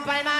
vamos a palmar.